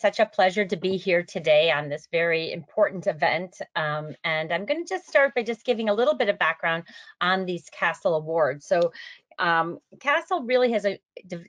such a pleasure to be here today on this very important event. Um, and I'm going to just start by just giving a little bit of background on these CASEL Awards. So um, CASEL really has a,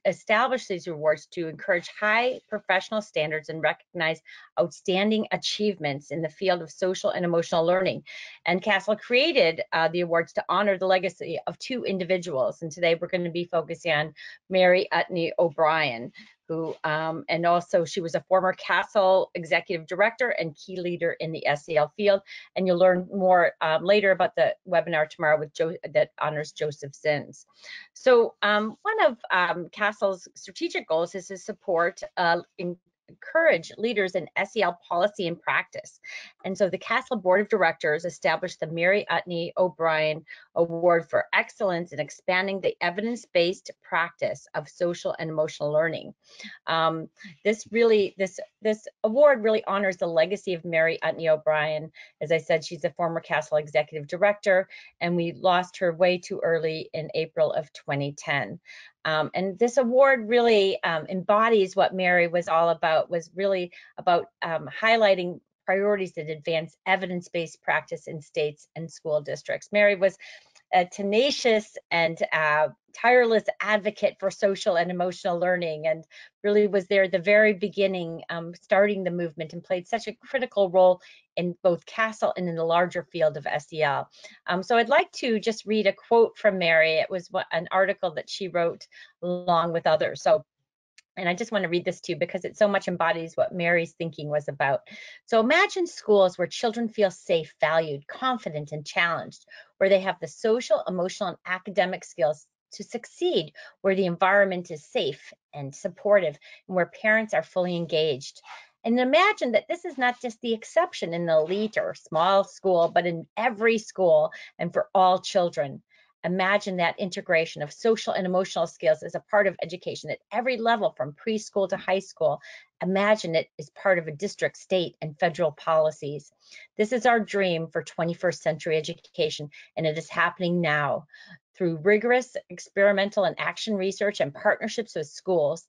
established these awards to encourage high professional standards and recognize outstanding achievements in the field of social and emotional learning. And CASEL created uh, the awards to honor the legacy of two individuals. And today we're going to be focusing on Mary Utne O'Brien, who, um, and also she was a former CASEL executive director and key leader in the SEL field. And you'll learn more um, later about the webinar tomorrow with Joe that honors Joseph Zins. So um, one of um, CASEL's strategic goals is to support uh, in encourage leaders in SEL policy and practice. And so the CASEL Board of Directors established the Mary Utne O'Brien Award for Excellence in Expanding the Evidence-Based Practice of Social and Emotional Learning. Um, this really, this, this award really honors the legacy of Mary Utne O'Brien. As I said, she's a former CASEL Executive Director, and we lost her way too early in April of 2010. Um, and this award really um, embodies what Mary was all about, was really about um, highlighting priorities that advance evidence-based practice in states and school districts. Mary was a tenacious and uh, tireless advocate for social and emotional learning and really was there at the very beginning um, starting the movement and played such a critical role in both CASEL and in the larger field of SEL. Um, so I'd like to just read a quote from Mary. It was an article that she wrote along with others. So and I just want to read this to you because it so much embodies what Mary's thinking was about. So imagine schools where children feel safe, valued, confident, and challenged, where they have the social, emotional, and academic skills to succeed, where the environment is safe and supportive, and where parents are fully engaged. And imagine that this is not just the exception in the elite or small school, but in every school and for all children imagine that integration of social and emotional skills as a part of education at every level from preschool to high school. Imagine it as part of a district, state, and federal policies. This is our dream for 21st century education, and it is happening now. Through rigorous experimental and action research and partnerships with schools,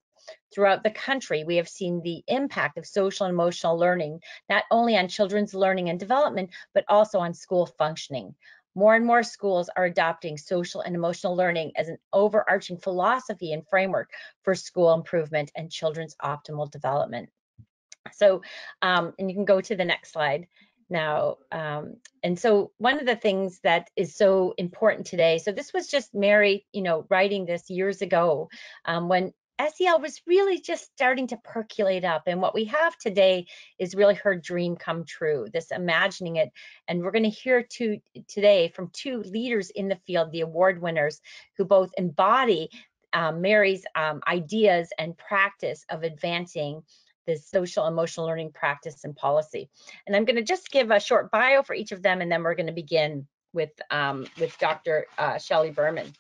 Throughout the country, we have seen the impact of social and emotional learning, not only on children's learning and development, but also on school functioning. More and more schools are adopting social and emotional learning as an overarching philosophy and framework for school improvement and children's optimal development. So, um, and you can go to the next slide now. Um, and so one of the things that is so important today, so this was just Mary, you know, writing this years ago um, when SEL was really just starting to percolate up. And what we have today is really her dream come true, this imagining it. And we're going to hear to, today from two leaders in the field, the award winners, who both embody um, Mary's um, ideas and practice of advancing the social emotional learning practice and policy. And I'm going to just give a short bio for each of them, and then we're going to begin with um, with Dr. Uh, Shelley Berman.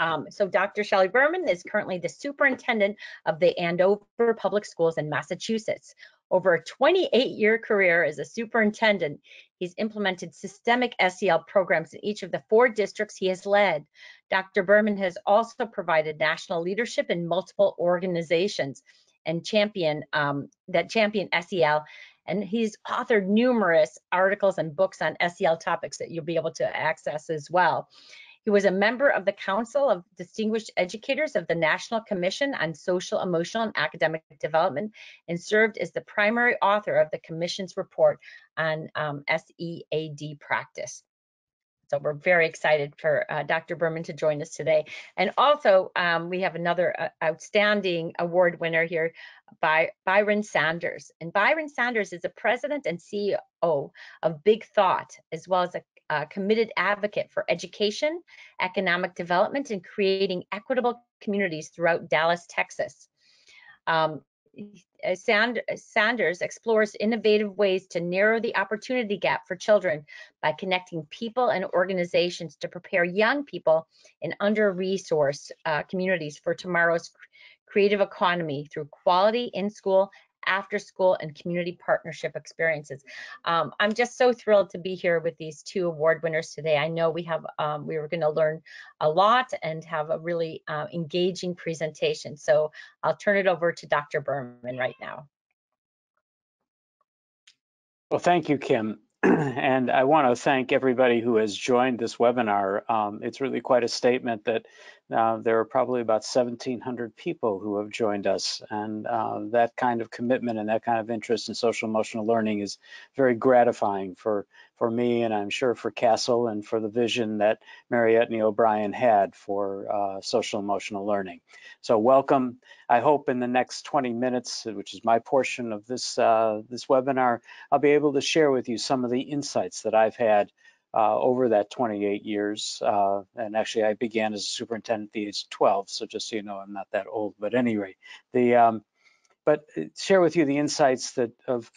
Um, so Dr. Shelley Berman is currently the superintendent of the Andover Public Schools in Massachusetts. Over a 28-year career as a superintendent, he's implemented systemic SEL programs in each of the four districts he has led. Dr. Berman has also provided national leadership in multiple organizations and champion um, that champion SEL and he's authored numerous articles and books on SEL topics that you'll be able to access as well. He was a member of the Council of Distinguished Educators of the National Commission on Social, Emotional, and Academic Development and served as the primary author of the Commission's report on um, SEAD practice. So we're very excited for uh, Dr. Berman to join us today. And also, um, we have another uh, outstanding award winner here, by Byron Sanders. And Byron Sanders is the president and CEO of Big Thought, as well as a a committed advocate for education, economic development, and creating equitable communities throughout Dallas, Texas. Um, Sanders explores innovative ways to narrow the opportunity gap for children by connecting people and organizations to prepare young people in under-resourced uh, communities for tomorrow's creative economy through quality in-school after school and community partnership experiences. Um, I'm just so thrilled to be here with these two award winners today. I know we have um, we were going to learn a lot and have a really uh, engaging presentation. So I'll turn it over to Dr. Berman right now. Well, thank you, Kim. and I want to thank everybody who has joined this webinar. Um, it's really quite a statement that uh, there are probably about 1,700 people who have joined us, and uh, that kind of commitment and that kind of interest in social emotional learning is very gratifying for for me, and I'm sure for CASEL and for the vision that Mary Utne O'Brien had for uh, social emotional learning. So welcome. I hope in the next 20 minutes, which is my portion of this uh, this webinar, I'll be able to share with you some of the insights that I've had uh, over that 28 years. Uh, and actually, I began as a superintendent at the age of 12, so just so you know, I'm not that old. But anyway, the um, but uh, share with you the insights that of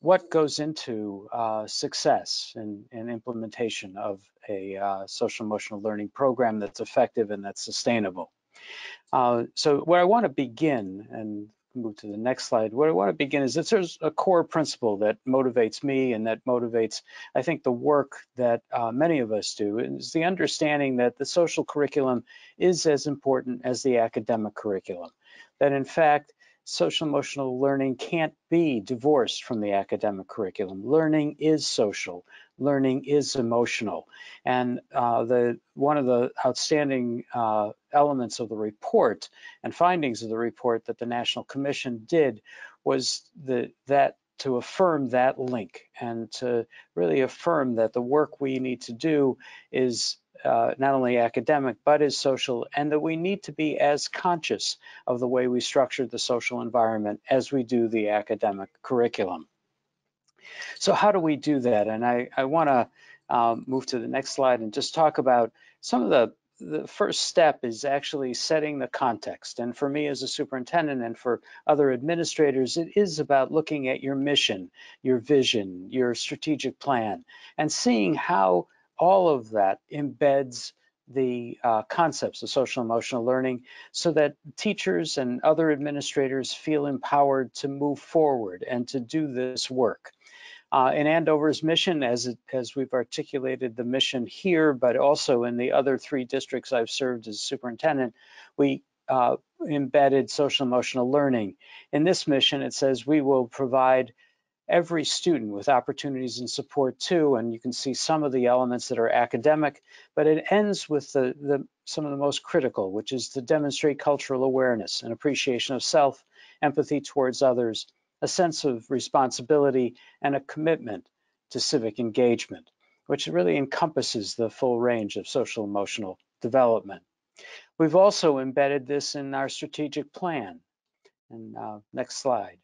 what goes into uh, success and, and, implementation of a uh, social emotional learning program that's effective and that's sustainable. Uh, so where I want to begin and move to the next slide. Where I want to begin is that there's a core principle that motivates me and that motivates, I think, the work that uh, many of us do is the understanding that the social curriculum is as important as the academic curriculum. That in fact, social emotional learning can't be divorced from the academic curriculum. Learning is social, learning is emotional. And uh, the one of the outstanding uh, elements of the report and findings of the report that the National Commission did was the, that to affirm that link and to really affirm that the work we need to do is uh, not only academic, but is social, and that we need to be as conscious of the way we structure the social environment as we do the academic curriculum. So how do we do that? And I, I want to um, move to the next slide and just talk about some of the the first step is actually setting the context. And for me as a superintendent and for other administrators, it is about looking at your mission, your vision, your strategic plan, and seeing how all of that embeds the uh, concepts of social emotional learning so that teachers and other administrators feel empowered to move forward and to do this work. Uh, in Andover's mission, as, it, as we've articulated the mission here, but also in the other three districts I've served as superintendent, we uh, embedded social emotional learning. In this mission, it says we will provide every student with opportunities and support too. And you can see some of the elements that are academic, but it ends with the, the, some of the most critical, which is to demonstrate cultural awareness and appreciation of self, empathy towards others, a sense of responsibility, and a commitment to civic engagement, which really encompasses the full range of social emotional development. We've also embedded this in our strategic plan. And uh, next slide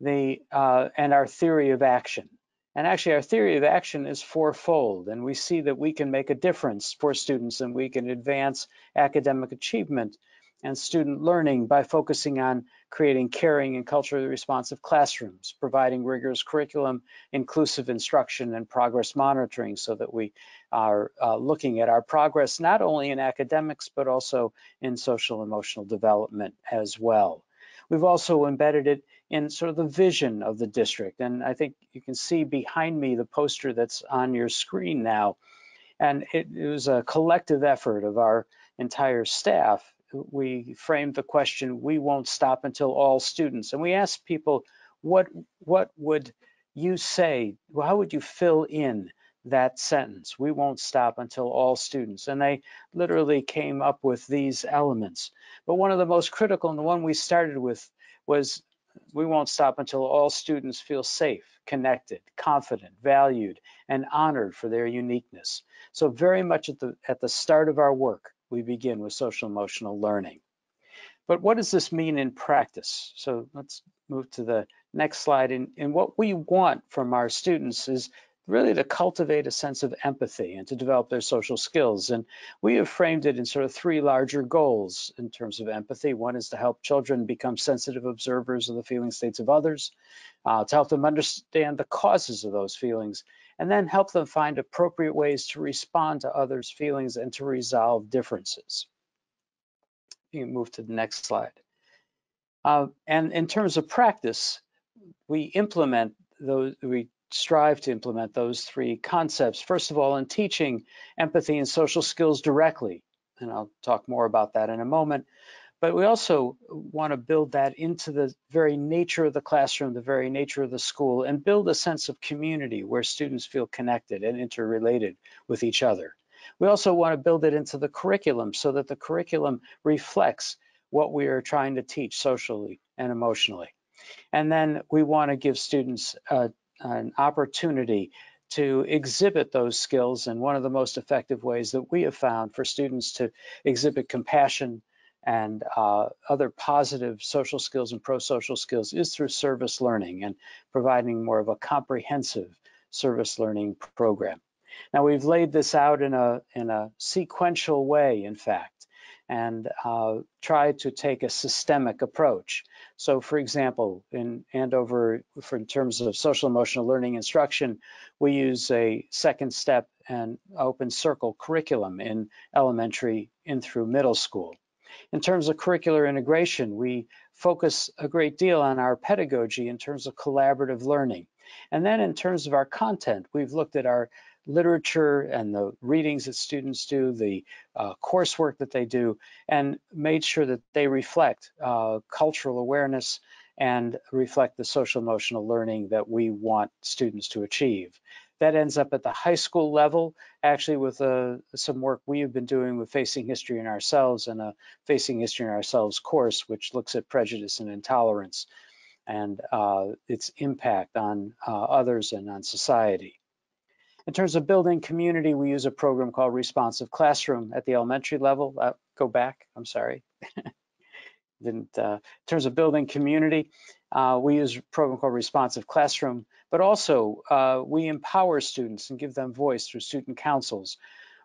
the uh, and our theory of action. And actually, our theory of action is fourfold, and we see that we can make a difference for students and we can advance academic achievement and student learning by focusing on creating caring and culturally responsive classrooms, providing rigorous curriculum, inclusive instruction, and progress monitoring so that we are uh, looking at our progress not only in academics, but also in social emotional development as well. We've also embedded it in sort of the vision of the district. And I think you can see behind me the poster that's on your screen now. And it, it was a collective effort of our entire staff. We framed the question, we won't stop until all students. And we asked people, what, what would you say? How would you fill in that sentence. We won't stop until all students. And they literally came up with these elements. But one of the most critical and the one we started with was we won't stop until all students feel safe, connected, confident, valued, and honored for their uniqueness. So very much at the, at the start of our work, we begin with social emotional learning. But what does this mean in practice? So let's move to the next slide. And, and what we want from our students is really to cultivate a sense of empathy and to develop their social skills. And we have framed it in sort of three larger goals in terms of empathy. One is to help children become sensitive observers of the feeling states of others, uh, to help them understand the causes of those feelings, and then help them find appropriate ways to respond to others' feelings and to resolve differences. You can move to the next slide. Uh, and in terms of practice, we implement those, we strive to implement those three concepts. First of all, in teaching empathy and social skills directly, and I'll talk more about that in a moment, but we also want to build that into the very nature of the classroom, the very nature of the school, and build a sense of community where students feel connected and interrelated with each other. We also want to build it into the curriculum so that the curriculum reflects what we are trying to teach socially and emotionally. And then we want to give students a, an opportunity to exhibit those skills. And one of the most effective ways that we have found for students to exhibit compassion and uh, other positive social skills and pro-social skills is through service learning and providing more of a comprehensive service learning program. Now we've laid this out in a, in a sequential way, in fact, and uh, tried to take a systemic approach. So for example, in Andover, for in terms of social emotional learning instruction, we use a second step and open circle curriculum in elementary in through middle school. In terms of curricular integration, we focus a great deal on our pedagogy in terms of collaborative learning. And then in terms of our content, we've looked at our literature and the readings that students do, the uh, coursework that they do, and made sure that they reflect uh, cultural awareness and reflect the social emotional learning that we want students to achieve. That ends up at the high school level, actually with uh, some work we have been doing with Facing History and Ourselves and a Facing History and Ourselves course, which looks at prejudice and intolerance and uh, its impact on uh, others and on society. In terms of building community, we use a program called Responsive Classroom at the elementary level. Uh, go back, I'm sorry. Didn't, uh, in terms of building community, uh, we use a program called Responsive Classroom, but also uh, we empower students and give them voice through student councils.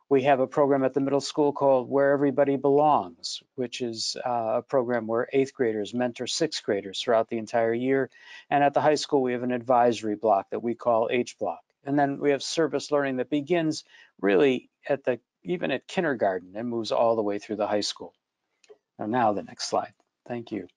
We have a program at the middle school called Where Everybody Belongs, which is uh, a program where eighth graders mentor sixth graders throughout the entire year. And at the high school, we have an advisory block that we call H block. And then we have service learning that begins really at the even at kindergarten and moves all the way through the high school. Now, now the next slide. Thank you.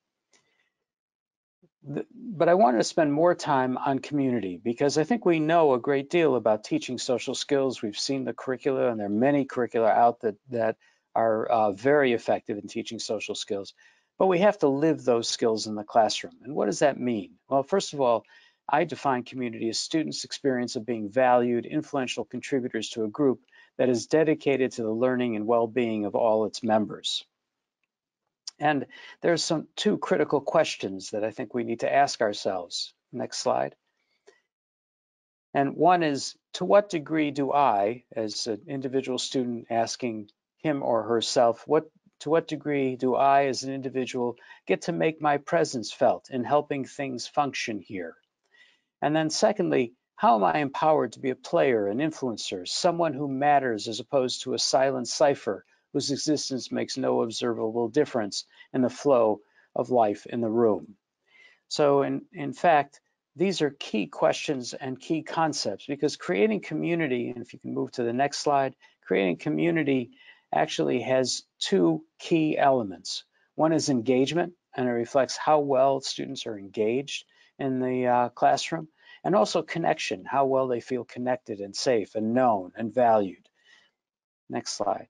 But I wanted to spend more time on community because I think we know a great deal about teaching social skills. We've seen the curricula and there are many curricula out that, that are uh, very effective in teaching social skills. But we have to live those skills in the classroom. And what does that mean? Well, first of all, I define community as students' experience of being valued, influential contributors to a group that is dedicated to the learning and well-being of all its members. And there's some two critical questions that I think we need to ask ourselves. Next slide. And one is, to what degree do I, as an individual student asking him or herself, what to what degree do I, as an individual, get to make my presence felt in helping things function here? And then secondly, how am I empowered to be a player, an influencer, someone who matters as opposed to a silent cipher whose existence makes no observable difference in the flow of life in the room? So in, in fact, these are key questions and key concepts because creating community, and if you can move to the next slide, creating community actually has two key elements. One is engagement, and it reflects how well students are engaged in the uh, classroom, and also connection, how well they feel connected and safe and known and valued. Next slide.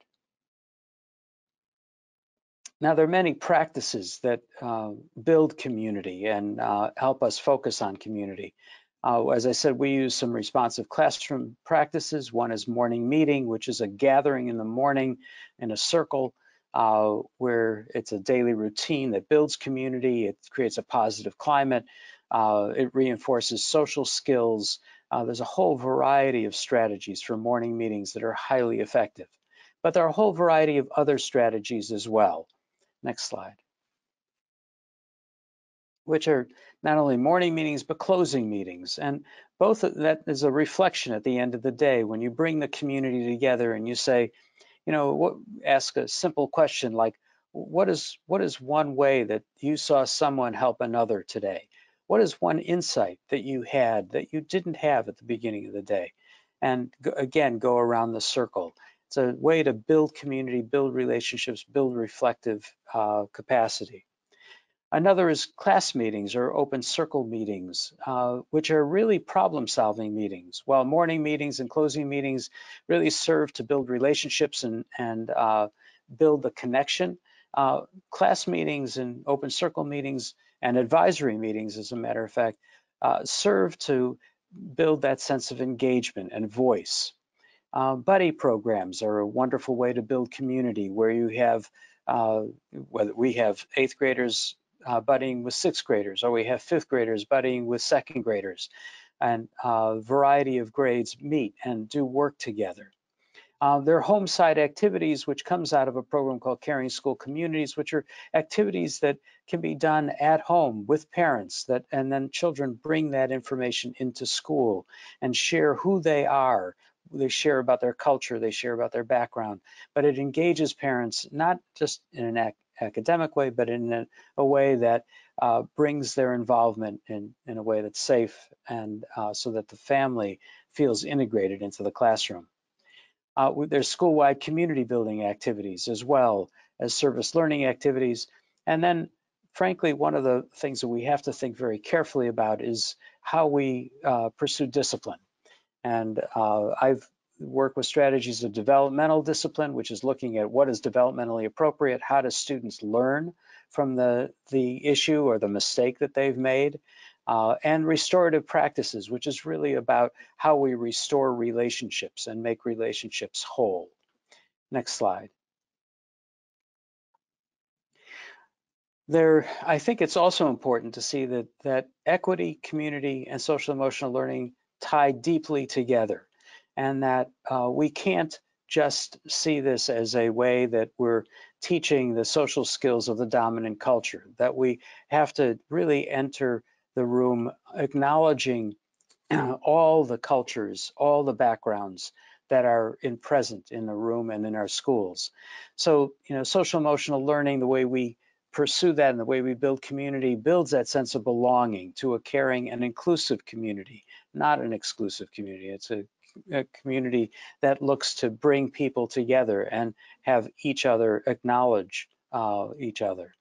Now, there are many practices that uh, build community and uh, help us focus on community. Uh, as I said, we use some responsive classroom practices. One is morning meeting, which is a gathering in the morning in a circle uh, where it's a daily routine that builds community. It creates a positive climate. Uh, it reinforces social skills. Uh, there's a whole variety of strategies for morning meetings that are highly effective. But there are a whole variety of other strategies as well. Next slide. Which are not only morning meetings, but closing meetings. And both of that is a reflection at the end of the day when you bring the community together and you say, you know, what, ask a simple question like, what is what is one way that you saw someone help another today? What is one insight that you had that you didn't have at the beginning of the day? And again, go around the circle. It's a way to build community, build relationships, build reflective uh, capacity. Another is class meetings or open circle meetings, uh, which are really problem-solving meetings. While morning meetings and closing meetings really serve to build relationships and, and uh, build the connection Uh, class meetings and open circle meetings and advisory meetings, as a matter of fact, uh, serve to build that sense of engagement and voice. Uh, buddy programs are a wonderful way to build community where you have, uh, whether we have eighth graders uh, buddying with sixth graders, or we have fifth graders buddying with second graders, and a uh, variety of grades meet and do work together. Uh, there are home site activities, which comes out of a program called Caring School Communities, which are activities that can be done at home with parents that, and then children bring that information into school and share who they are. They share about their culture, they share about their background, but it engages parents not just in an ac academic way, but in a, a way that uh, brings their involvement in, in a way that's safe and uh, so that the family feels integrated into the classroom. Uh, there's school-wide community building activities as well as service learning activities. And then, frankly, one of the things that we have to think very carefully about is how we uh, pursue discipline. And uh, I've worked with strategies of developmental discipline, which is looking at what is developmentally appropriate, how do students learn from the, the issue or the mistake that they've made, uh, and restorative practices, which is really about how we restore relationships and make relationships whole. Next slide. There, I think it's also important to see that, that equity, community, and social emotional learning tie deeply together and that uh, we can't just see this as a way that we're teaching the social skills of the dominant culture, that we have to really enter the room, acknowledging all the cultures, all the backgrounds that are in present in the room and in our schools. So, you know, social emotional learning, the way we pursue that and the way we build community builds that sense of belonging to a caring and inclusive community, not an exclusive community. It's a, a community that looks to bring people together and have each other acknowledge uh, each other.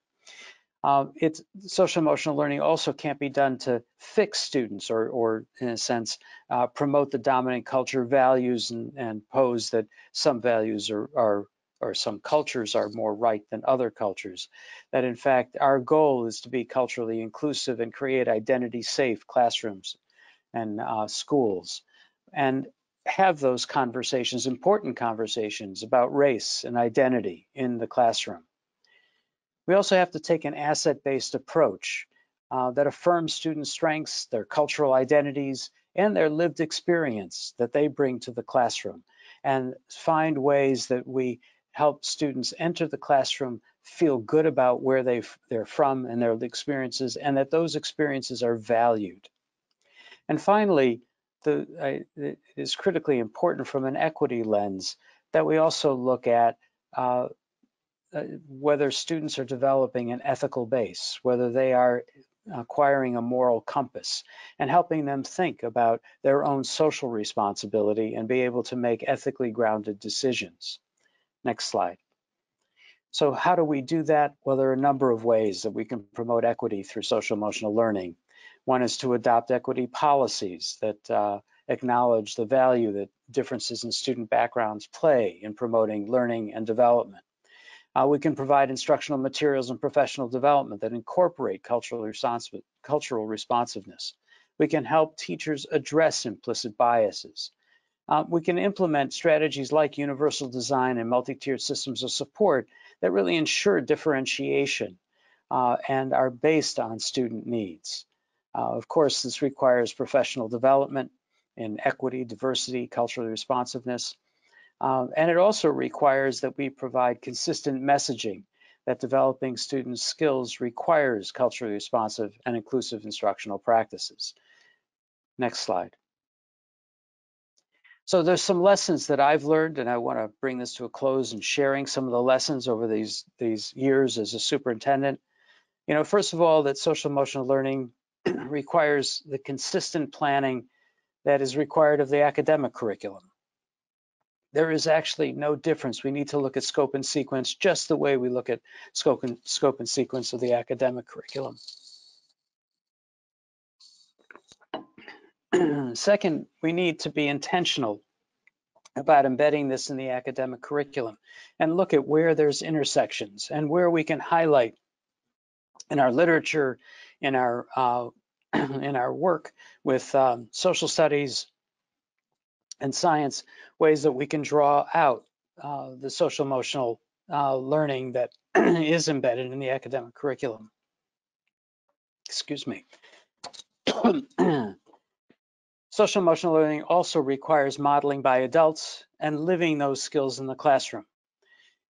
Um, it's social emotional learning also can't be done to fix students or, or in a sense, uh, promote the dominant culture values and, and pose that some values are, are or some cultures are more right than other cultures. That in fact, our goal is to be culturally inclusive and create identity safe classrooms and uh, schools and have those conversations, important conversations about race and identity in the classroom. We also have to take an asset-based approach uh, that affirms students' strengths, their cultural identities, and their lived experience that they bring to the classroom, and find ways that we help students enter the classroom, feel good about where they they're from and their experiences, and that those experiences are valued. And finally, the, uh, it is critically important from an equity lens that we also look at uh, uh, whether students are developing an ethical base, whether they are acquiring a moral compass and helping them think about their own social responsibility and be able to make ethically grounded decisions. Next slide. So how do we do that? Well, there are a number of ways that we can promote equity through social emotional learning. One is to adopt equity policies that uh, acknowledge the value that differences in student backgrounds play in promoting learning and development. Uh, we can provide instructional materials and professional development that incorporate cultural, cultural responsiveness. We can help teachers address implicit biases. Uh, we can implement strategies like universal design and multi-tiered systems of support that really ensure differentiation uh, and are based on student needs. Uh, of course, this requires professional development in equity, diversity, cultural responsiveness, um, and it also requires that we provide consistent messaging that developing students' skills requires culturally responsive and inclusive instructional practices. Next slide. So there's some lessons that I've learned, and I want to bring this to a close and sharing some of the lessons over these, these years as a superintendent. You know, first of all, that social emotional learning requires the consistent planning that is required of the academic curriculum there is actually no difference. We need to look at scope and sequence just the way we look at scope and, scope and sequence of the academic curriculum. Second, we need to be intentional about embedding this in the academic curriculum and look at where there's intersections and where we can highlight in our literature, in our uh, in our work with um, social studies and science, ways that we can draw out uh, the social emotional uh, learning that is embedded in the academic curriculum. Excuse me. Social emotional learning also requires modeling by adults and living those skills in the classroom.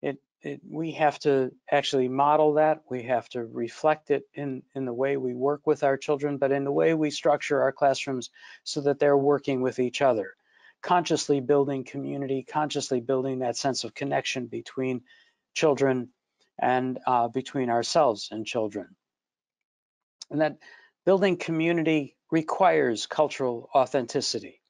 It, it, we have to actually model that. We have to reflect it in, in the way we work with our children, but in the way we structure our classrooms so that they're working with each other, consciously building community, consciously building that sense of connection between children and uh, between ourselves and children. And that building community requires cultural authenticity,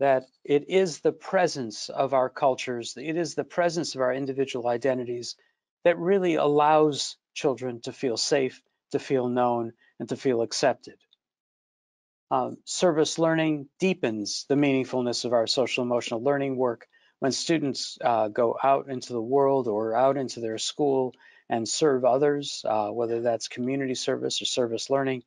that it is the presence of our cultures, it is the presence of our individual identities that really allows children to feel safe, to feel known, and to feel accepted. Um, service learning deepens the meaningfulness of our social emotional learning work when students uh, go out into the world or out into their school and serve others, uh, whether that's community service or service learning,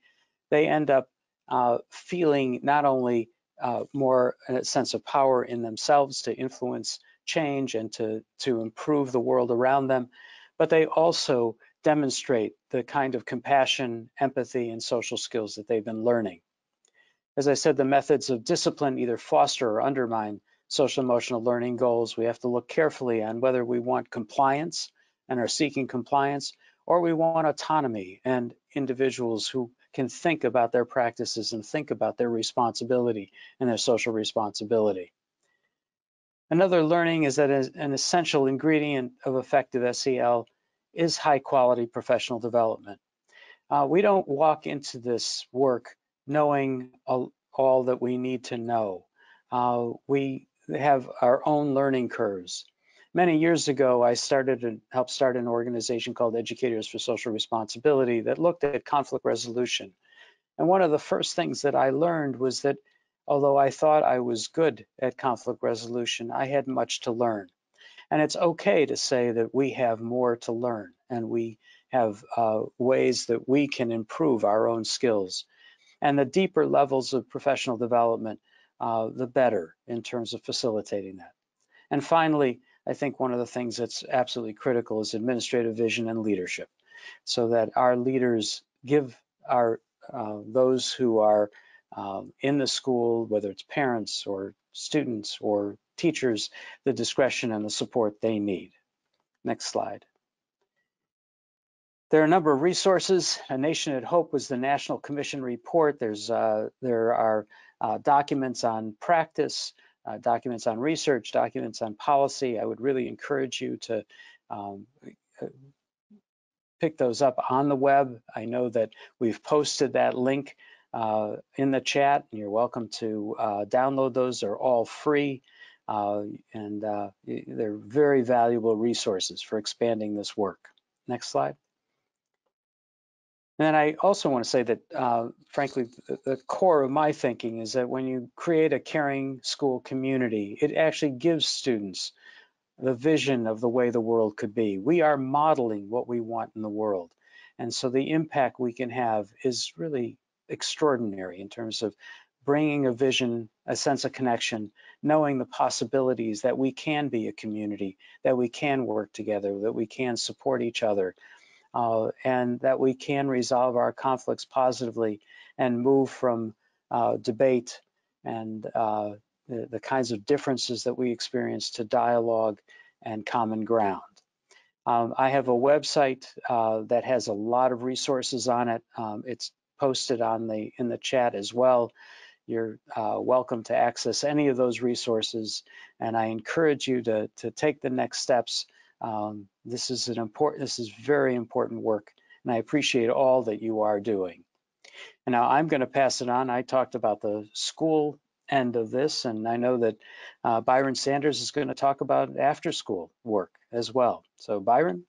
they end up uh, feeling not only uh, more a sense of power in themselves to influence change and to, to improve the world around them, but they also demonstrate the kind of compassion, empathy, and social skills that they've been learning. As I said, the methods of discipline either foster or undermine social emotional learning goals. We have to look carefully on whether we want compliance and are seeking compliance, or we want autonomy and individuals who can think about their practices and think about their responsibility and their social responsibility. Another learning is that an essential ingredient of effective SEL is high quality professional development. Uh, we don't walk into this work knowing all, all that we need to know. Uh, we have our own learning curves. Many years ago, I started and helped start an organization called Educators for Social Responsibility that looked at conflict resolution. And one of the first things that I learned was that although I thought I was good at conflict resolution, I had much to learn. And it's okay to say that we have more to learn and we have uh, ways that we can improve our own skills. And the deeper levels of professional development, uh, the better in terms of facilitating that. And finally, I think one of the things that's absolutely critical is administrative vision and leadership so that our leaders give our uh, those who are um, in the school, whether it's parents or students or teachers, the discretion and the support they need. Next slide. There are a number of resources. A Nation at Hope was the National Commission report. There's uh, there are uh, documents on practice, uh, documents on research, documents on policy. I would really encourage you to um, pick those up on the web. I know that we've posted that link uh, in the chat. And you're welcome to uh, download those. They're all free. Uh, and uh, they're very valuable resources for expanding this work. Next slide. And then I also want to say that, uh, frankly, the, the, core of my thinking is that when you create a caring school community, it actually gives students the vision of the way the world could be. We are modeling what we want in the world. And so the impact we can have is really extraordinary in terms of bringing a vision, a sense of connection, knowing the possibilities that we can be a community, that we can work together, that we can support each other, uh, and that we can resolve our conflicts positively and move from uh, debate and uh, the, the, kinds of differences that we experience to dialogue and common ground. Um, I have a website uh, that has a lot of resources on it. Um, it's posted on the in the chat as well. You're uh, welcome to access any of those resources, and I encourage you to to take the next steps um, this is an important, this is very important work, and I appreciate all that you are doing. And now I'm going to pass it on. I talked about the school end of this, and I know that uh, Byron Sanders is going to talk about after school work as well. So Byron.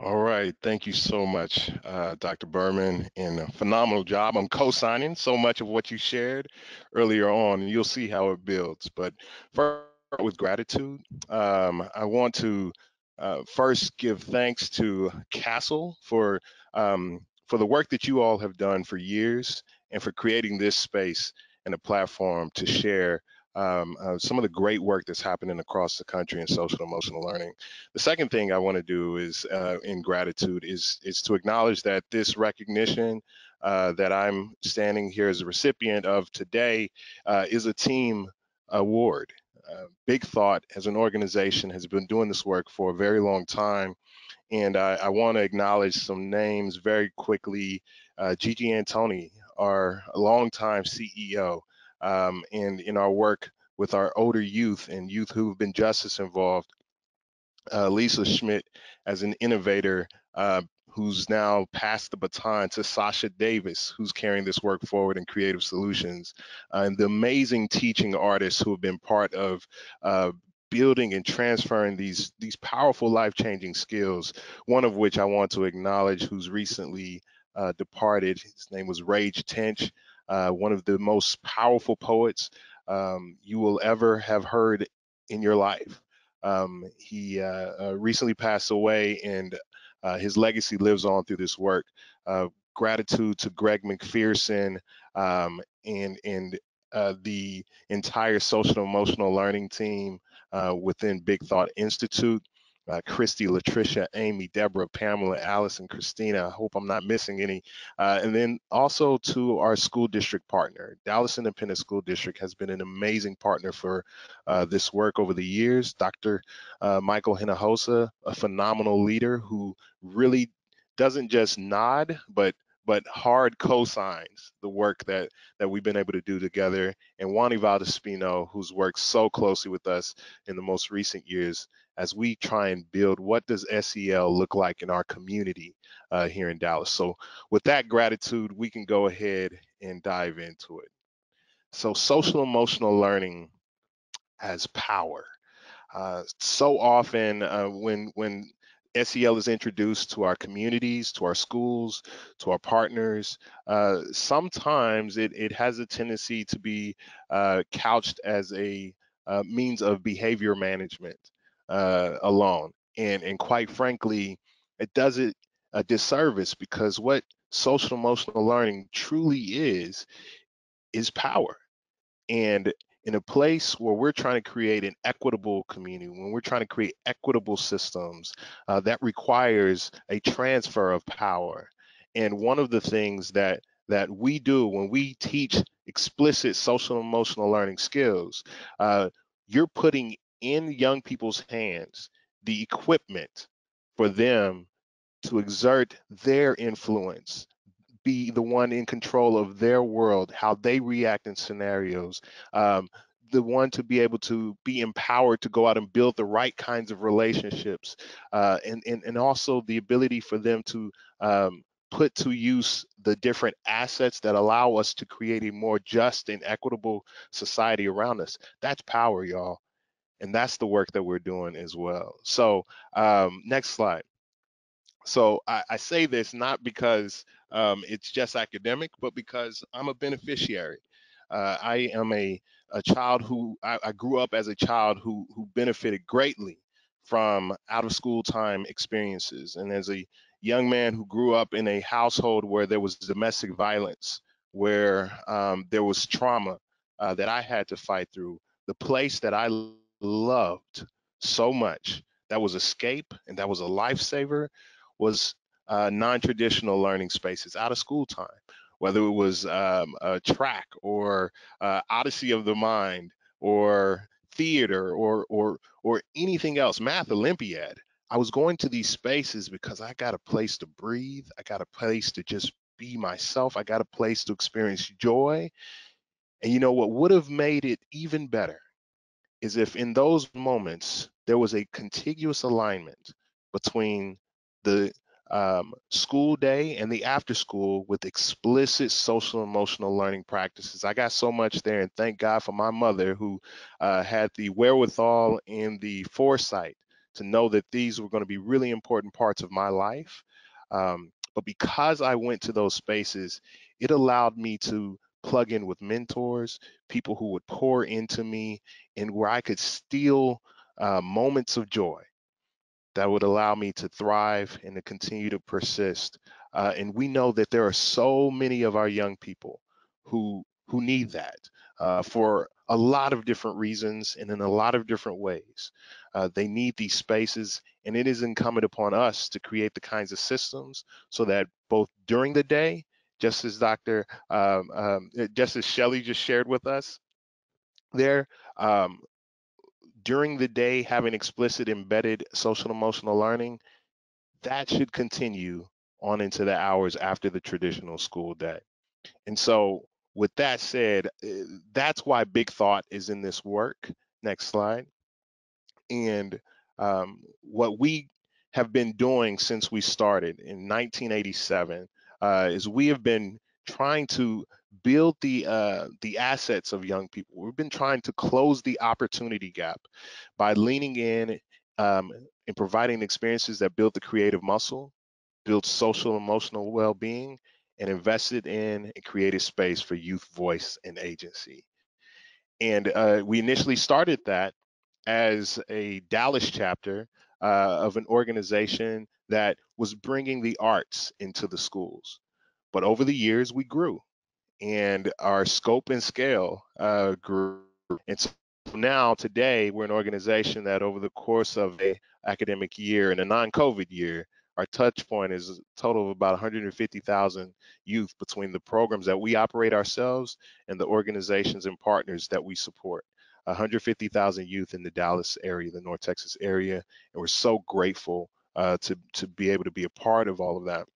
All right, thank you so much, uh, Dr. Berman, and a phenomenal job. I'm co-signing so much of what you shared earlier on, and you'll see how it builds. But first, with gratitude, um, I want to uh, first give thanks to CASEL for um, for the work that you all have done for years and for creating this space and a platform to share um, uh, some of the great work that's happening across the country in social emotional learning. The second thing I want to do is, uh, in gratitude, is is to acknowledge that this recognition uh, that I'm standing here as a recipient of today uh, is a team award. Uh, Big Thought, as an organization, has been doing this work for a very long time. And I, I want to acknowledge some names very quickly. Uh, Gigi Antoni, our longtime CEO, um, and in our work with our older youth and youth who've been justice involved. Uh, Lisa Schmidt, as an innovator, uh, who's now passed the baton to Sasha Davis, who's carrying this work forward in creative solutions, uh, and the amazing teaching artists who have been part of uh, building and transferring these these powerful life-changing skills. One of which I want to acknowledge, who's recently uh, departed. His name was Rage Tench uh, one of the most powerful poets um, you will ever have heard in your life. Um, he uh, uh, recently passed away, and his legacy lives on through this work. Uh, gratitude to Greg McPherson um, and and uh, the entire social emotional learning team within Big Thought Institute uh, Christy, Latricia, Amy, Deborah, Pamela, Allison, Christina. I hope I'm not missing any. Uh, and then also to our school district partner. Dallas Independent School District has been an amazing partner for uh, this work over the years. Dr. Uh, Michael Hinojosa, a phenomenal leader who really doesn't just nod, but but hard cosigns the work that that we've been able to do together. And Wani Valdespino, who's worked so closely with us in the most recent years as we try and build what does SEL look like in our community uh, here in Dallas. So with that gratitude, we can go ahead and dive into it. So social emotional learning has power. Uh, so often uh, when when SEL is introduced to our communities, to our schools, to our partners. Uh, sometimes it, it has a tendency to be uh, couched as a uh, means of behavior management uh, alone. And, and quite frankly, it does it a disservice because what social emotional learning truly is, is power. And in a place where we're trying to create an equitable community, when we're trying to create equitable systems, uh, that requires a transfer of power. And one of the things that that we do when we teach explicit social emotional learning skills, uh, you're putting in young people's hands the equipment for them to exert their influence, be the one in control of their world, how they react in scenarios, um, the one to be able to be empowered to go out and build the right kinds of relationships, uh, and, and, and also the ability for them to um, put to use the different assets that allow us to create a more just and equitable society around us. That's power, y'all and that's the work that we're doing as well. So um, next slide. So I, I, say this not because um, it's just academic, but because I'm a beneficiary. Uh, I am a, a child who I, I, grew up as a child who who benefited greatly from out of school time experiences, and as a young man who grew up in a household where there was domestic violence, where um, there was trauma uh, that I had to fight through. The place that I loved so much that was escape and that was a lifesaver was uh, non-traditional learning spaces out of school time. Whether it was um, a track or uh, odyssey of the mind or theater or or or anything else math olympiad i was going to these spaces because i got a place to breathe. I got a place to just be myself. I got a place to experience joy. And you know what would have made it even better is if in those moments there was a contiguous alignment between the um, school day and the after school with explicit social emotional learning practices. I got so much there, and thank God for my mother who uh, had the wherewithal and the foresight to know that these were going to be really important parts of my life. Um, but because I went to those spaces, it allowed me to plug in with mentors, people who would pour into me, and where I could steal uh, moments of joy that would allow me to thrive and to continue to persist. Uh, and we know that there are so many of our young people who who need that uh, for a lot of different reasons and in a lot of different ways. Uh, they need these spaces, and it is incumbent upon us to create the kinds of systems so that both during the day, just as Dr. Um, um, just as Shelley just shared with us, there, um, during the day, having explicit embedded social emotional learning, that should continue on into the hours after the traditional school day. And so, with that said, eh, that's why Big Thought is in this work. Next slide. And um, what we have been doing since we started in 1987 uh, is we have been trying to build the uh, the assets of young people. We've been trying to close the opportunity gap by leaning in um, and providing experiences that build the creative muscle, build social emotional well-being, and invested in and created space for youth voice and agency. And uh, we initially started that as a Dallas chapter uh, of an organization that was bringing the arts into the schools. But over the years, we grew and our scope and scale uh, grew. And so now today we're an organization that over the course of a academic year and a non-COVID year, our touch point is a total of about 150,000 youth between the programs that we operate ourselves and the organizations and partners that we support. 150,000 youth in the Dallas area, the North Texas area, and we're so grateful uh, to to be able to be a part of all of that.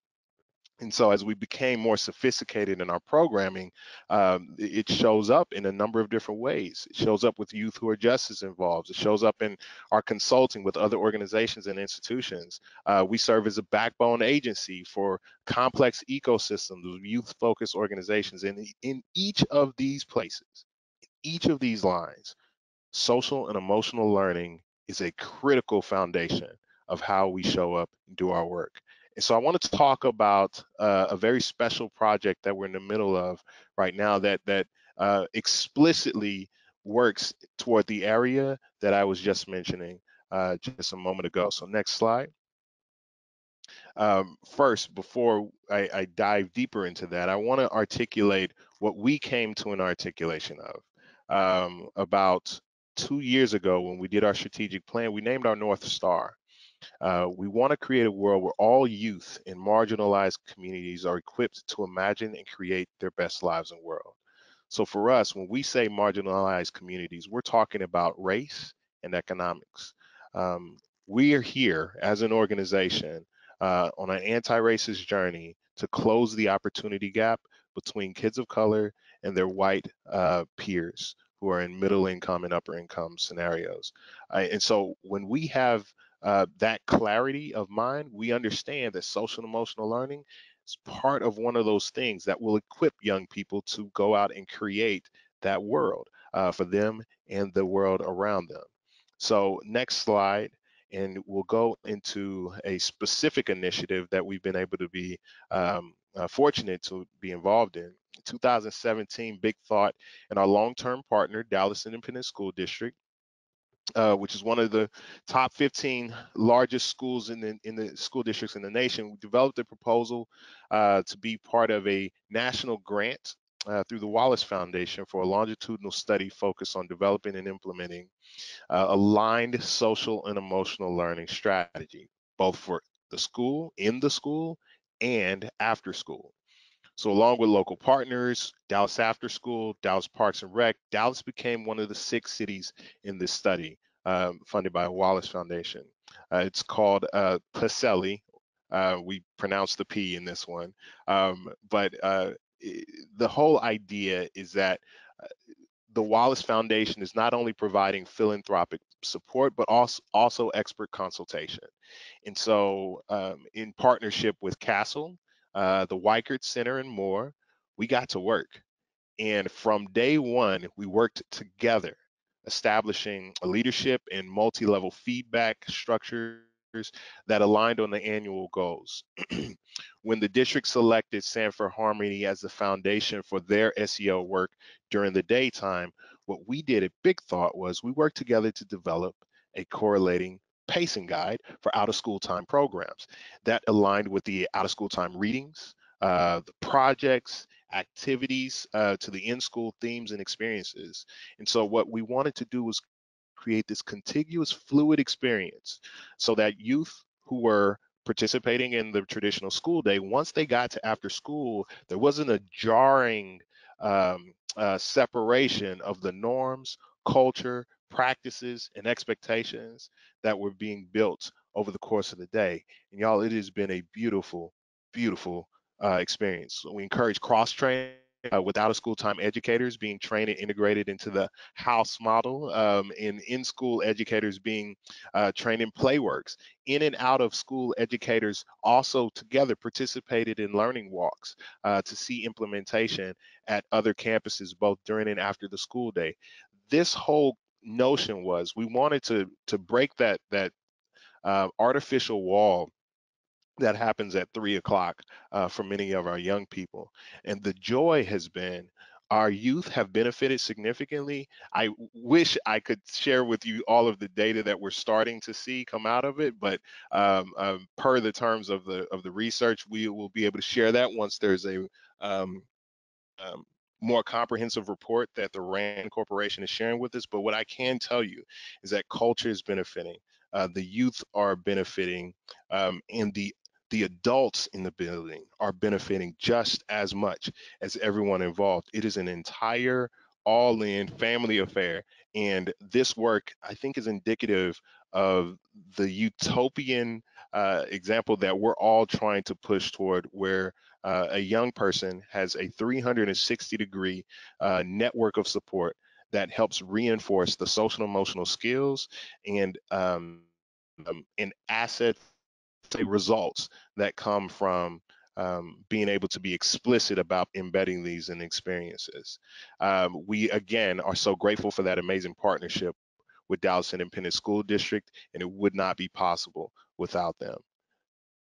And so as we became more sophisticated in our programming, um, it shows up in a number of different ways. It shows up with youth who are just as involved. It shows up in our consulting with other organizations and institutions. Uh, we serve as a backbone agency for complex ecosystems of youth-focused organizations. And in each of these places, each of these lines, social and emotional learning is a critical foundation of how we show up and do our work. And so I wanted to talk about uh, a very special project that we're in the middle of right now that that uh, explicitly works toward the area that I was just mentioning uh, just a moment ago. So next slide. Um, first, before I, I, dive deeper into that, I want to articulate what we came to an articulation of. Um, about two years ago, when we did our strategic plan, we named our North Star. Uh, we want to create a world where all youth in marginalized communities are equipped to imagine and create their best lives and world. So for us, when we say marginalized communities, we're talking about race and economics. Um, we are here as an organization uh, on an anti-racist journey to close the opportunity gap between kids of color and their white uh, peers who are in middle income and upper income scenarios. Uh, and so when we have uh, that clarity of mind, we understand that social emotional learning is part of one of those things that will equip young people to go out and create that world uh, for them and the world around them. So next slide, and we'll go into a specific initiative that we've been able to be um, uh, fortunate to be involved in. 2017, Big Thought and our long-term partner, Dallas Independent School District, uh, which is one of the top 15 largest schools in the, in the school districts in the nation, we developed a proposal uh, to be part of a national grant uh, through the Wallace Foundation for a longitudinal study focused on developing and implementing uh, aligned social and emotional learning strategy, both for the school, in the school, and after school. So along with local partners, Dallas After School, Dallas Parks and Rec, Dallas became one of the six cities in this study um, funded by Wallace Foundation. Uh, it's called uh, PSELI. Uh, we pronounce the P in this one. Um, but uh, the whole idea is that uh, the Wallace Foundation is not only providing philanthropic support, but also, also expert consultation. And so um, in partnership with CASEL, uh, the Weikart Center, and more, we got to work. And from day one, we worked together establishing a leadership and multi-level feedback structures that aligned on the annual goals. when the district selected Sanford Harmony as the foundation for their SEL work during the daytime, what we did at Big Thought was we worked together to develop a correlating pacing guide for out of school time programs that aligned with the out of school time readings, uh, the projects, activities uh, to the in-school themes and experiences. And so what we wanted to do was create this contiguous fluid experience so that youth who were participating in the traditional school day, once they got to after school, there wasn't a jarring um, uh, separation of the norms, culture, practices, and expectations that were being built over the course of the day. And y'all, it has been a beautiful, beautiful uh, experience. So we encourage cross training. Uh, with out of school time educators being trained and integrated into the house model, um, and in school educators being uh, trained in playworks. In and out of school educators also together participated in learning walks uh, to see implementation at other campuses, both during and after the school day. This whole notion was we wanted to to break that that uh, artificial wall that happens at three o'clock uh, for many of our young people. And the joy has been our youth have benefited significantly. I wish I could share with you all of the data that we're starting to see come out of it, but um, um, per the terms of the of the research, we will be able to share that once there's a um, um more comprehensive report that the RAND Corporation is sharing with us. But what I can tell you is that culture is benefiting. Uh, the youth are benefiting, um, and the the adults in the building are benefiting just as much as everyone involved. It is an entire all in family affair. And this work, I think, is indicative of the utopian uh, example that we're all trying to push toward, where uh, a young person has a 360 degree uh, network of support that helps reinforce the social emotional skills and um, um, and asset results that come from um, being able to be explicit about embedding these in experiences. Um, we again are so grateful for that amazing partnership with Dallas Independent School District, and it would not be possible without them.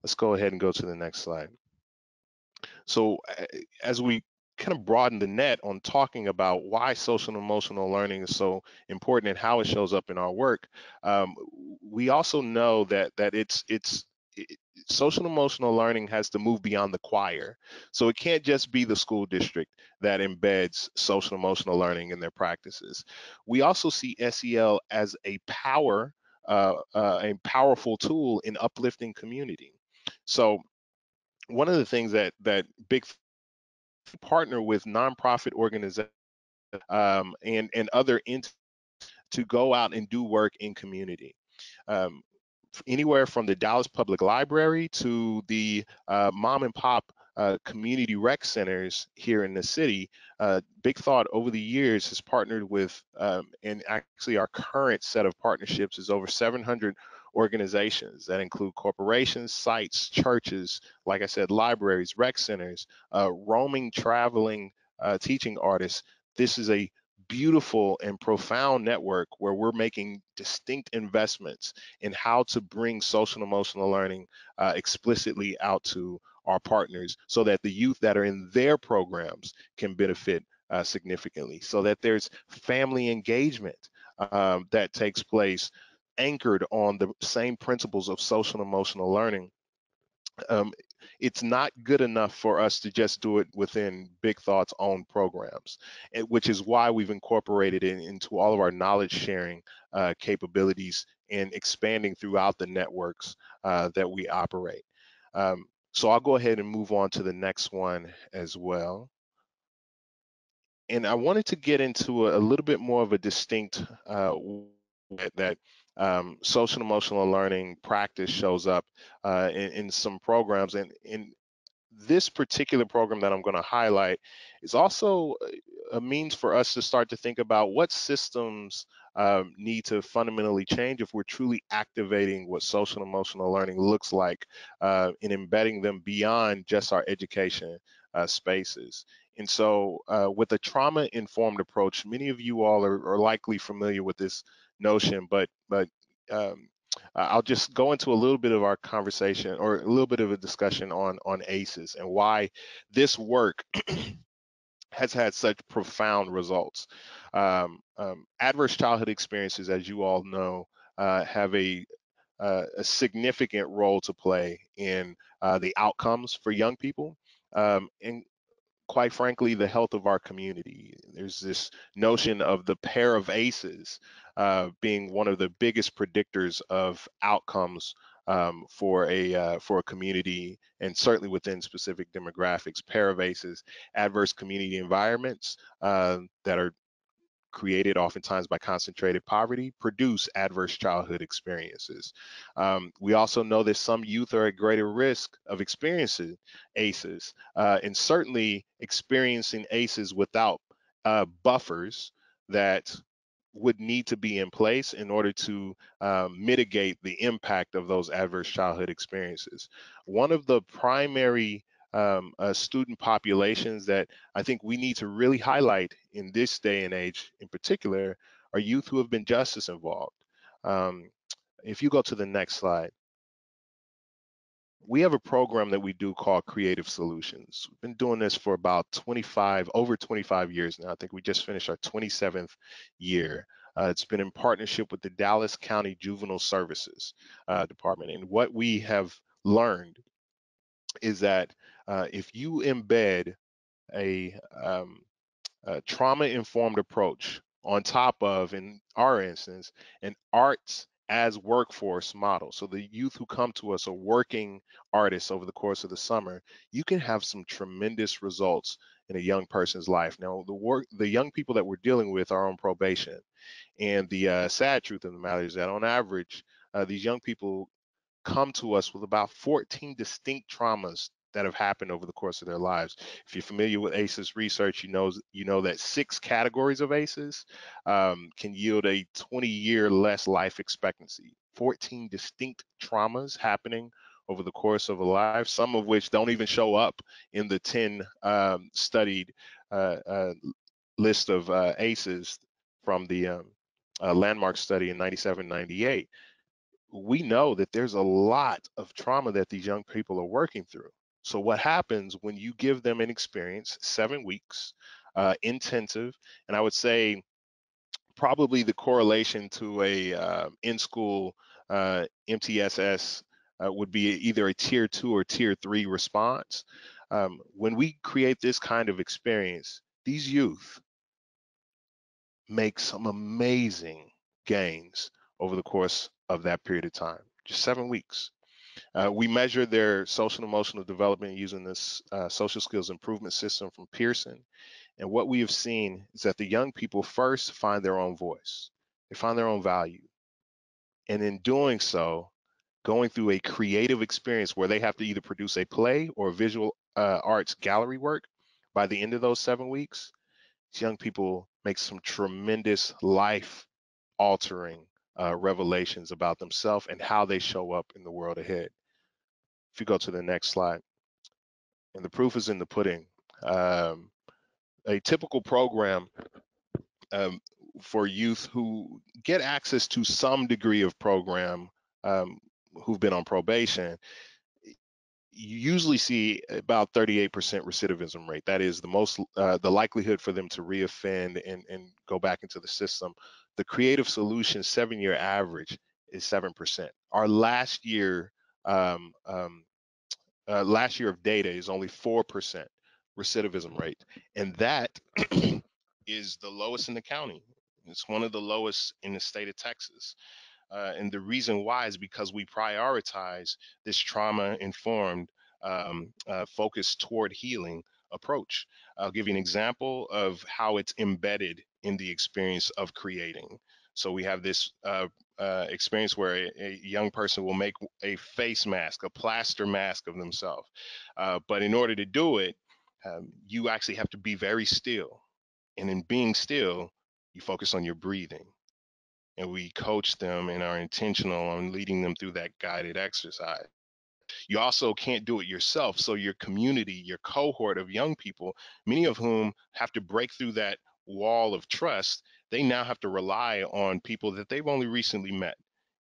Let's go ahead and go to the next slide. So as we kind of broaden the net on talking about why social and emotional learning is so important and how it shows up in our work, um, we also know that that it's it's social emotional learning has to move beyond the choir. So it can't just be the school district that embeds social emotional learning in their practices. We also see SEL as a power, uh, uh, a powerful tool in uplifting community. So one of the things that that big partner with nonprofit organizations um, and and other entities to go out and do work in community. Um, anywhere from the Dallas Public Library to the uh, mom and pop uh, community rec centers here in the city. Uh, Big Thought over the years has partnered with, um, and actually our current set of partnerships is over 700 organizations that include corporations, sites, churches, like I said, libraries, rec centers, uh, roaming, traveling, uh, teaching artists. This is a beautiful and profound network where we're making distinct investments in how to bring social and emotional learning uh, explicitly out to our partners so that the youth that are in their programs can benefit uh, significantly so that there's family engagement um, that takes place anchored on the same principles of social and emotional learning um, it's not good enough for us to just do it within Big Thought's own programs, which is why we've incorporated it into all of our knowledge sharing uh, capabilities and expanding throughout the networks uh, that we operate. Um, so I'll go ahead and move on to the next one as well. And I wanted to get into a, a little bit more of a distinct uh, that um, social emotional learning practice shows up uh, in, in, some programs. And in this particular program that I'm going to highlight is also a means for us to start to think about what systems um, need to fundamentally change if we're truly activating what social emotional learning looks like uh, in embedding them beyond just our education uh, spaces. And so, uh, with a trauma-informed approach, many of you all are, are, likely familiar with this notion, but but um, I'll just go into a little bit of our conversation or a little bit of a discussion on on ACEs and why this work has had such profound results. Um, um, adverse childhood experiences, as you all know, uh, have a uh, a significant role to play in uh, the outcomes for young people, um, and quite frankly, the health of our community. There's this notion of the pair of ACEs uh, being one of the biggest predictors of outcomes um, for a uh, for a community and certainly within specific demographics. Pair of ACEs, adverse community environments uh, that are created oftentimes by concentrated poverty, produce adverse childhood experiences. Um, we also know that some youth are at greater risk of experiencing ACEs uh, and certainly experiencing ACEs without uh, buffers that would need to be in place in order to uh, mitigate the impact of those adverse childhood experiences. One of the primary um, uh, student populations that I think we need to really highlight in this day and age in particular are youth who have been justice involved. Um, if you go to the next slide, we have a program that we do called Creative Solutions. We've been doing this for about 25, over 25 years now. I think we just finished our 27th year. Uh, it's been in partnership with the Dallas County Juvenile Services uh, Department. And what we have learned is that uh, if you embed a, um, a trauma-informed approach on top of, in our instance, an arts as workforce model. So the youth who come to us are working artists over the course of the summer. You can have some tremendous results in a young person's life. Now, the work, the young people that we're dealing with are on probation, and the uh, sad truth of the matter is that on average, uh, these young people come to us with about 14 distinct traumas that have happened over the course of their lives. If you're familiar with ACEs research, you know you know that six categories of ACEs um, can yield a 20-year less life expectancy. 14 distinct traumas happening over the course of a life, some of which don't even show up in the 10 um, studied uh, uh, list of uh, ACEs from the um, uh, landmark study in 97, 98 we know that there's a lot of trauma that these young people are working through. So what happens when you give them an experience, seven weeks, uh, intensive, and I would say probably the correlation to a uh, in-school uh, MTSS uh, would be either a tier two or tier three response. Um, when we create this kind of experience, these youth make some amazing gains over the course of that period of time, just seven weeks. Uh, we measure their social and emotional development using this uh, social skills improvement system from Pearson. And what we have seen is that the young people first find their own voice, they find their own value. And in doing so, going through a creative experience where they have to either produce a play or visual uh, arts gallery work by the end of those seven weeks, these young people make some tremendous life altering uh, revelations about themselves and how they show up in the world ahead. If you go to the next slide, and the proof is in the pudding. Um, a typical program um, for youth who get access to some degree of program um, who've been on probation you usually see about 38% recidivism rate. That is the most, uh, the likelihood for them to reoffend and, and go back into the system. The creative solution seven year average is 7%. Our last year, um, um, uh, last year of data is only 4% recidivism rate. And that is the lowest in the county. It's one of the lowest in the state of Texas. Uh, and the reason why is because we prioritize this trauma informed um, uh, toward healing approach. I'll give you an example of how it's embedded in the experience of creating. So we have this uh, uh, experience where a, a, young person will make a face mask, a plaster mask of themselves. Uh, but in order to do it, um, you actually have to be very still. And in being still, you focus on your breathing and we coach them and are intentional on leading them through that guided exercise. You also can't do it yourself. So your community, your cohort of young people, many of whom have to break through that wall of trust, they now have to rely on people that they've only recently met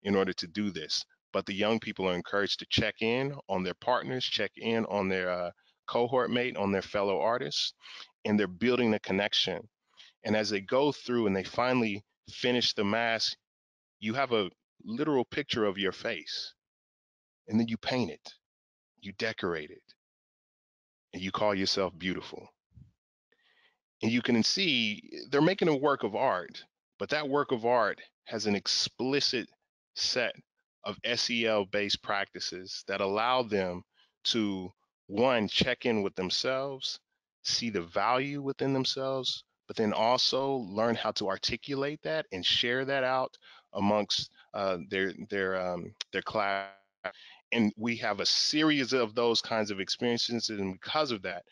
in order to do this. But the young people are encouraged to check in on their partners, check in on their uh, cohort mate, on their fellow artists, and they're building a connection. And as they go through and they finally finish the mask, you have a literal picture of your face. And then you paint it, you decorate it, and you call yourself beautiful. And you can see they're making a work of art, but that work of art has an explicit set of SEL based practices that allow them to one, check in with themselves, see the value within themselves, but then also learn how to articulate that and share that out amongst uh, their their um, their class. And we have a series of those kinds of experiences, and because of that,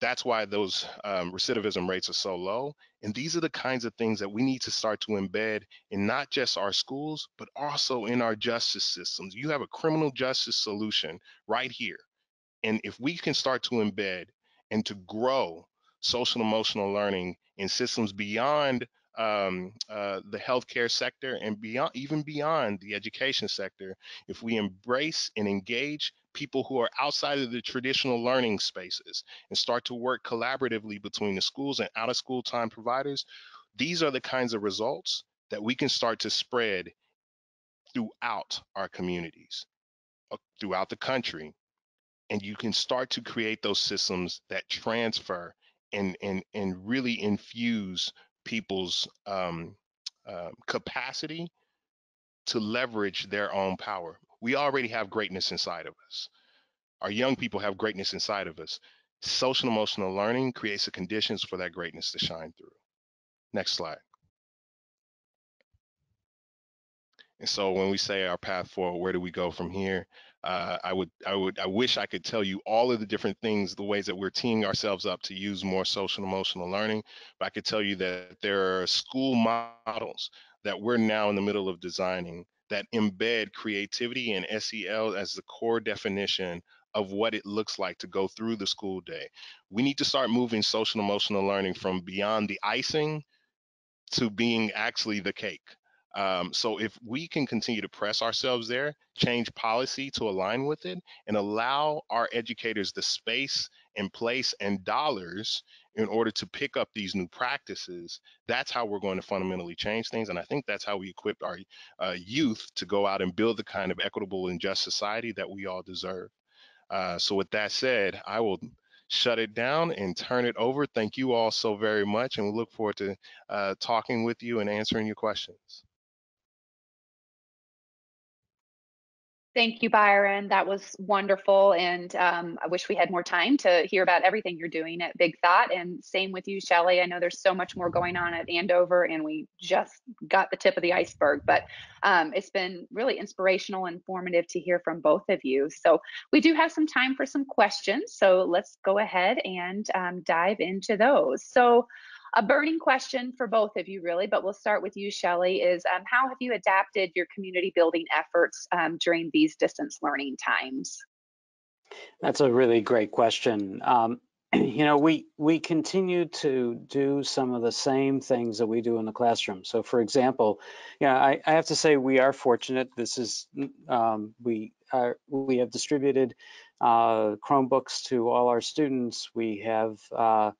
that's why those um, recidivism rates are so low. And these are the kinds of things that we need to start to embed in not just our schools, but also in our justice systems. You have a criminal justice solution right here. And if we can start to embed and to grow social emotional learning in systems beyond um, uh, the healthcare sector and beyond, even beyond the education sector, if we embrace and engage people who are outside of the traditional learning spaces and start to work collaboratively between the schools and out of school time providers, these are the kinds of results that we can start to spread throughout our communities, uh, throughout the country. And you can start to create those systems that transfer and, and, and really infuse people's um, uh, capacity to leverage their own power. We already have greatness inside of us. Our young people have greatness inside of us. Social emotional learning creates the conditions for that greatness to shine through. Next slide. And so when we say our path forward, where do we go from here? Uh, I would, I would, I wish I could tell you all of the different things, the ways that we're teeing ourselves up to use more social emotional learning. But I could tell you that there are school models that we're now in the middle of designing that embed creativity and SEL as the core definition of what it looks like to go through the school day. We need to start moving social emotional learning from beyond the icing to being actually the cake. Um, so if we can continue to press ourselves there, change policy to align with it, and allow our educators the space and place and dollars in order to pick up these new practices, that's how we're going to fundamentally change things. And I think that's how we equip our uh, youth to go out and build the kind of equitable and just society that we all deserve. Uh, so with that said, I will shut it down and turn it over. Thank you all so very much, and we look forward to uh, talking with you and answering your questions. Thank you, Byron. That was wonderful. And um, I wish we had more time to hear about everything you're doing at Big Thought. And same with you, Shelly. I know there's so much more going on at Andover, and we just got the tip of the iceberg. But um, it's been really inspirational and informative to hear from both of you. So we do have some time for some questions. So let's go ahead and um, dive into those. So a burning question for both of you, really, but we'll start with you, Shelly, is um, how have you adapted your community building efforts um, during these distance learning times? That's a really great question. Um, you know, we we continue to do some of the same things that we do in the classroom. So, for example, yeah, I, I have to say we are fortunate. This is um, we are we have distributed uh, Chromebooks to all our students. We have uh,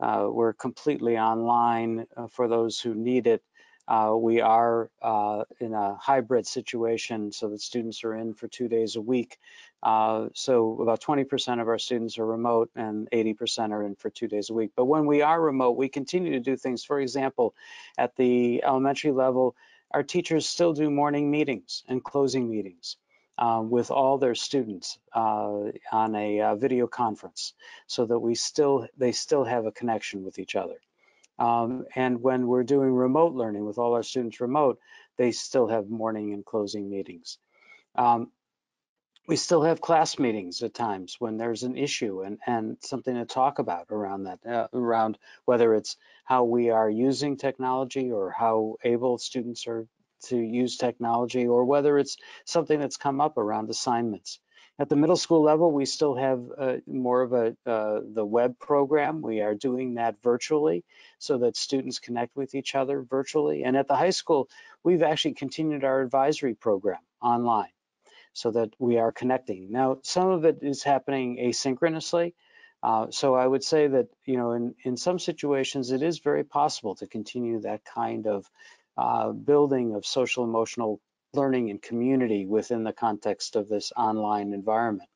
uh, we're completely online uh, for those who need it. Uh, we are uh, in a hybrid situation so that students are in for two days a week. So about 20% of our students are remote and 80% are in for two days a week. But when we are remote, we continue to do things. For example, at the elementary level, our teachers still do morning meetings and closing meetings um, with all their students uh, on a uh, video conference so that we still they still have a connection with each other. Um, and when we're doing remote learning with all our students remote, they still have morning and closing meetings. Um, we still have class meetings at times when there's an issue and, and something to talk about around that, uh, around whether it's how we are using technology or how able students are to use technology or whether it's something that's come up around assignments. At the middle school level, we still have uh, more of a uh, the web program. We are doing that virtually so that students connect with each other virtually. And at the high school, we've actually continued our advisory program online so that we are connecting. Now, some of it is happening asynchronously. Uh, so I would say that, you know, in, in some situations, it is very possible to continue that kind of uh, building of social emotional learning and community within the context of this online environment.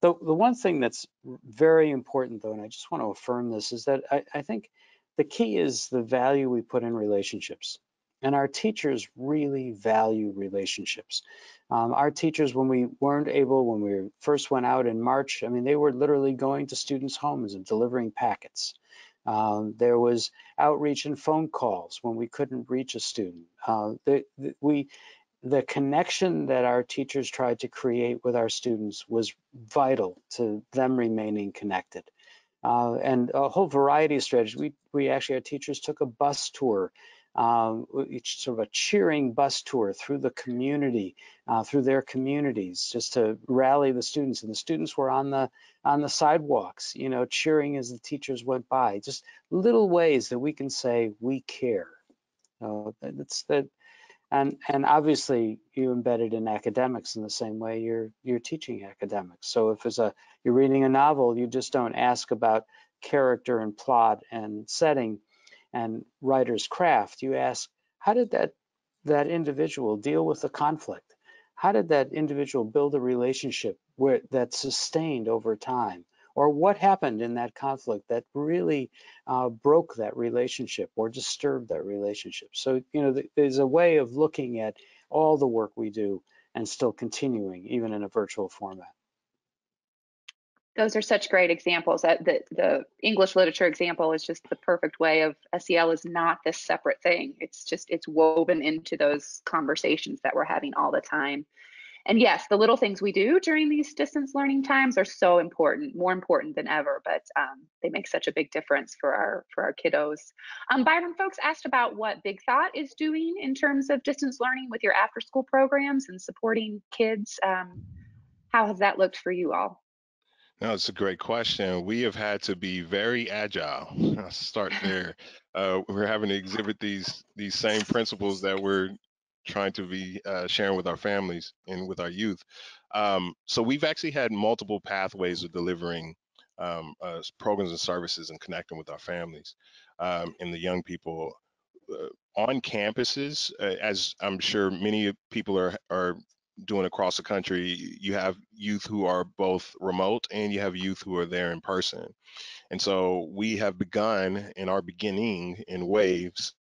The, the one thing that's very important though, and I just want to affirm this, is that I, I think the key is the value we put in relationships. And our teachers really value relationships. Um, our teachers, when we weren't able, when we first went out in March, I mean, they were literally going to students' homes and delivering packets. Um, there was outreach and phone calls when we couldn't reach a student. Uh, the, the, we the connection that our teachers tried to create with our students was vital to them remaining connected. Uh, and a whole variety of strategies. We, we actually, our teachers took a bus tour, um, sort of a cheering bus tour through the community, uh, through their communities, just to rally the students. And the students were on the on the sidewalks, you know, cheering as the teachers went by. Just little ways that we can say we care. Uh, that's that and and obviously you embedded in academics in the same way you're you're teaching academics so if it's a you're reading a novel you just don't ask about character and plot and setting and writer's craft you ask how did that that individual deal with the conflict how did that individual build a relationship where that sustained over time or what happened in that conflict that really uh, broke that relationship or disturbed that relationship. So, you know, th there's a way of looking at all the work we do and still continuing even in a virtual format. Those are such great examples. That the, the English literature example is just the perfect way of SEL is not this separate thing. It's just it's woven into those conversations that we're having all the time. And yes, the little things we do during these distance learning times are so important, more important than ever, but um, they make such a big difference for our for our kiddos. Um, Byron, folks asked about what Big Thought is doing in terms of distance learning with your after school programs and supporting kids. Um, how has that looked for you all? No, it's a great question. We have had to be very agile. I'll start there. Uh, we're having to exhibit these these same principles that we're trying to be uh, sharing with our families and with our youth. Um, so we've actually had multiple pathways of delivering um, uh, programs and services and connecting with our families um, and the young people uh, on campuses. Uh, as I'm sure many people are are doing across the country, you have youth who are both remote and you have youth who are there in person. And so we have begun and are beginning in waves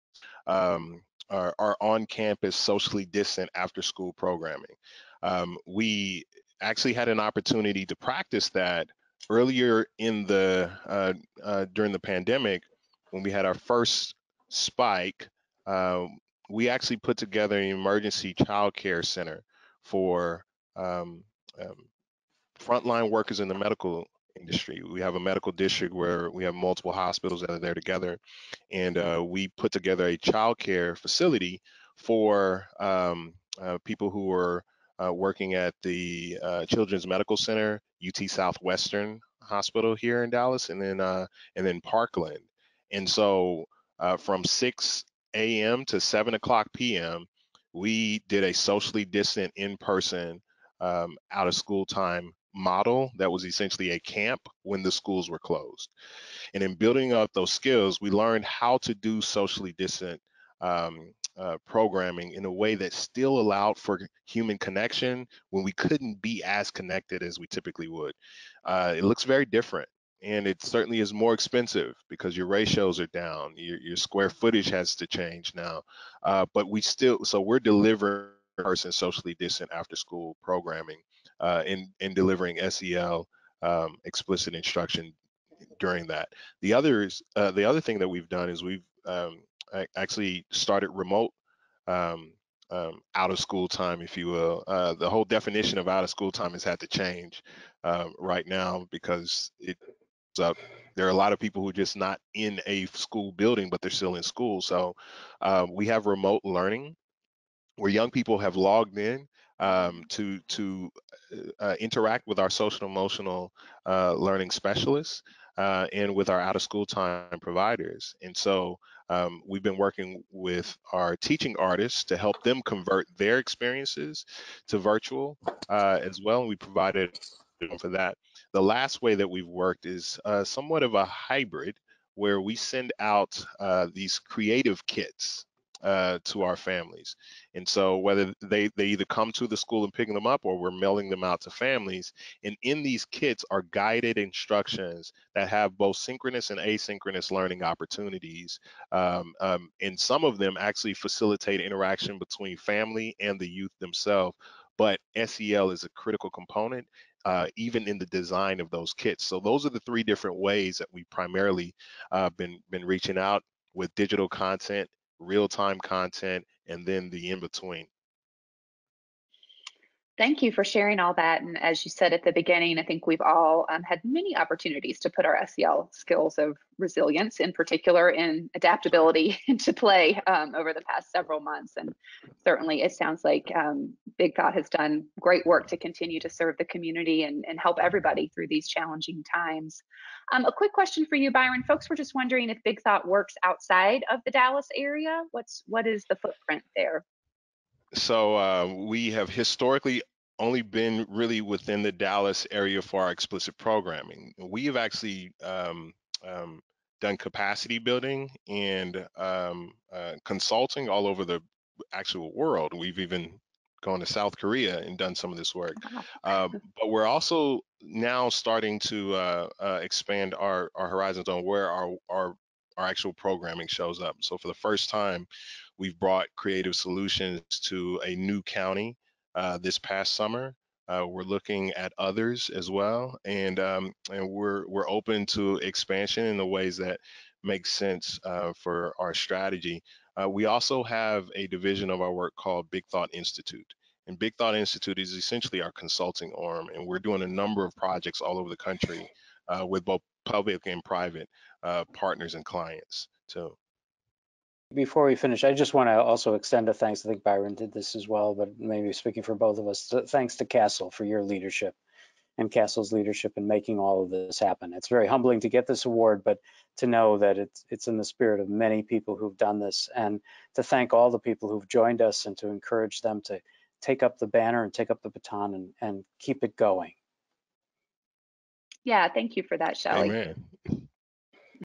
um, our, on-campus socially distant after-school programming. Um, we actually had an opportunity to practice that earlier in the uh, uh, during the pandemic when we had our first spike. Uh, we actually put together an emergency child care center for um, um, frontline workers in the medical industry. We have a medical district where we have multiple hospitals that are there together, and uh, we put together a child care facility for um, uh, people who are uh, working at the uh, Children's Medical Center, UT Southwestern Hospital here in Dallas, and then uh, and then Parkland. And so uh, from 6 a.m. to 7 o'clock p.m., we did a socially distant in-person um, out of school time model that was essentially a camp when the schools were closed. And in building up those skills, we learned how to do socially distant um, uh, programming in a way that still allowed for human connection when we couldn't be as connected as we typically would. Uh, it looks very different. And it certainly is more expensive because your ratios are down. Your, your square footage has to change now. Uh, but we still, so we're delivering person socially distant after school programming uh, in in delivering SEL um, explicit instruction during that. The others, uh, the other thing that we've done is we've um, actually started remote um, um, out of school time, if you will. Uh, the whole definition of out of school time has had to change um, right now because it's up. There are a lot of people who are just not in a school building, but they're still in school. So uh, we have remote learning where young people have logged in um, to to uh, interact with our social emotional uh, learning specialists uh, and with our out of school time providers. And so um, we've been working with our teaching artists to help them convert their experiences to virtual uh, as well. And we provided for that. The last way that we've worked is uh, somewhat of a hybrid where we send out uh, these creative kits uh, to our families. And so whether they, they either come to the school and picking them up or we're mailing them out to families. And in these kits are guided instructions that have both synchronous and asynchronous learning opportunities. Um, um, and some of them actually facilitate interaction between family and the youth themselves. But SEL is a critical component uh, even in the design of those kits. So those are the three different ways that we primarily uh, been been reaching out with digital content real-time content, and then the in-between. Thank you for sharing all that. And as you said at the beginning, I think we've all um, had many opportunities to put our SEL skills of resilience, in particular, in adaptability into play um, over the past several months. And certainly, it sounds like um, Big Thought has done great work to continue to serve the community and, and help everybody through these challenging times. Um, a quick question for you, Byron. Folks were just wondering if Big Thought works outside of the Dallas area. What's what is the footprint there? So uh, we have historically only been really within the Dallas area for our explicit programming. We have actually um, um, done capacity building and um, uh, consulting all over the actual world. We've even gone to South Korea and done some of this work. Uh, but we're also now starting to uh, uh, expand our, our horizons on where our, our our actual programming shows up. So for the first time, we've brought creative solutions to a new county uh, this past summer. Uh, we're looking at others as well, and um, and we're we're open to expansion in the ways that make sense uh, for our strategy. Uh, we also have a division of our work called Big Thought Institute, and Big Thought Institute is essentially our consulting arm, and we're doing a number of projects all over the country uh, with both public and private uh, partners and clients too. Before we finish, I just want to also extend a thanks. I think Byron did this as well, but maybe speaking for both of us, thanks to CASEL for your leadership and CASEL's leadership in making all of this happen. It's very humbling to get this award, but to know that it's it's in the spirit of many people who've done this, and to thank all the people who've joined us and to encourage them to take up the banner and take up the baton and, and keep it going. Yeah, thank you for that, Shelly. Amen.